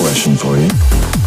question for you.